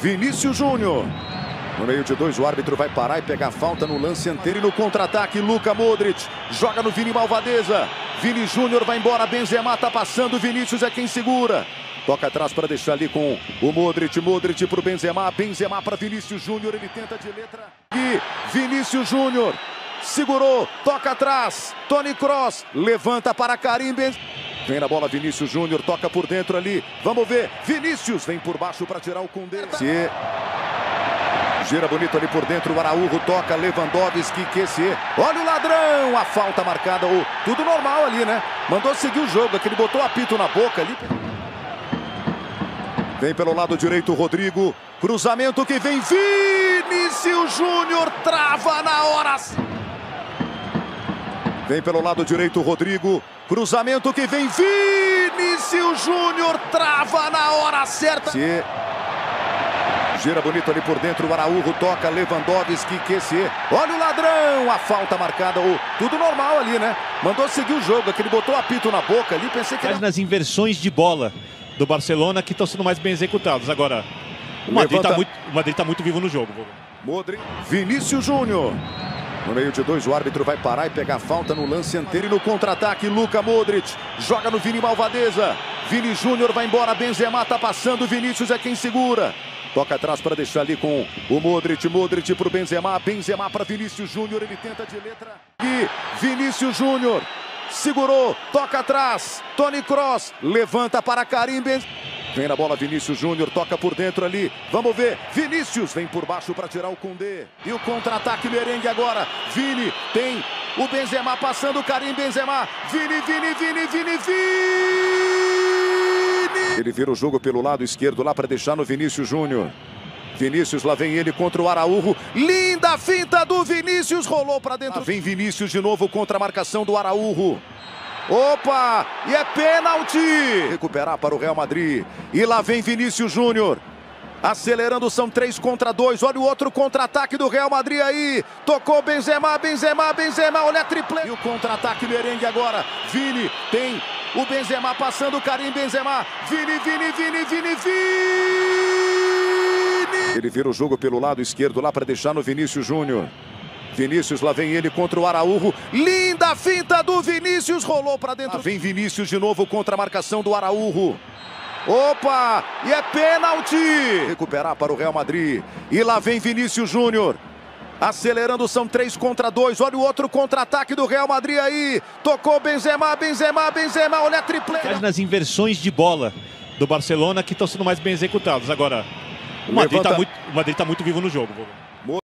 Vinícius Júnior. No meio de dois, o árbitro vai parar e pegar falta no lance anterior e no contra-ataque. Luca Modric joga no Vini Malvadeza. Vini Júnior vai embora. Benzema tá passando. Vinícius é quem segura. Toca atrás para deixar ali com o Modric. Modric para o Benzema. Benzema para Vinícius Júnior. Ele tenta de letra. E Vinícius Júnior segurou. Toca atrás. Tony Cross levanta para Karim Benzema. Vem na bola Vinícius Júnior, toca por dentro ali. Vamos ver. Vinícius vem por baixo para tirar o Condé. Se gira bonito ali por dentro. O Araújo toca Lewandowski, se Olha o ladrão! A falta marcada. O... Tudo normal ali, né? Mandou seguir o jogo. Aquele botou apito na boca ali. Vem pelo lado direito Rodrigo. Cruzamento que vem Vinícius Júnior. Trava na hora. Vem pelo lado direito Rodrigo. Cruzamento que vem Vinícius Júnior. Trava na hora certa. Se gira bonito ali por dentro. O Araújo toca Lewandowski. Que se Olha o ladrão! A falta marcada. O... Tudo normal ali, né? Mandou seguir o jogo. Aquele botou apito na boca ali. Pensei que. Era... nas inversões de bola do Barcelona que estão sendo mais bem executados. Agora, o Madrid está muito, tá muito vivo no jogo. Modric, Vinícius Júnior. No meio de dois, o árbitro vai parar e pegar falta no lance anterior e no contra-ataque. Luca Modric joga no Vini Malvadeza. Vini Júnior vai embora. Benzema tá passando. Vinícius é quem segura. Toca atrás para deixar ali com o Modric. Modric para o Benzema. Benzema para Vinícius Júnior. Ele tenta de letra. E Vinícius Júnior segurou. Toca atrás. Tony Cross levanta para Karim Benzema. Vem na bola Vinícius Júnior, toca por dentro ali. Vamos ver. Vinícius vem por baixo para tirar o Condé. E o contra-ataque merengue agora. Vini tem o Benzema passando o Karim Benzema. Vini, Vini, Vini, Vini, Vini. Ele vira o jogo pelo lado esquerdo lá para deixar no Vinícius Júnior. Vinícius, lá vem ele contra o Araújo. Linda finta do Vinícius, rolou para dentro. Lá vem Vinícius de novo contra a marcação do Araújo. Opa! E é pênalti! Recuperar para o Real Madrid. E lá vem Vinícius Júnior. Acelerando, são três contra dois. Olha o outro contra-ataque do Real Madrid aí. Tocou Benzema, Benzema, Benzema. Olha a triple. E o contra-ataque merengue agora. Vini tem o Benzema passando o Karim Benzema. Vini, Vini, Vini, Vini, Vini. Ele vira o jogo pelo lado esquerdo lá para deixar no Vinícius Júnior. Vinícius, lá vem ele contra o Araújo. Linda finta do Vinícius, rolou para dentro. Lá vem Vinícius de novo contra a marcação do Araújo. Opa! E é pênalti! Recuperar para o Real Madrid. E lá vem Vinícius Júnior. Acelerando, são três contra dois. Olha o outro contra-ataque do Real Madrid aí. Tocou Benzema, Benzema, Benzema. Olha a triple. Nas inversões de bola do Barcelona que estão sendo mais bem executados. Agora, o Madrid está muito, muito vivo no jogo.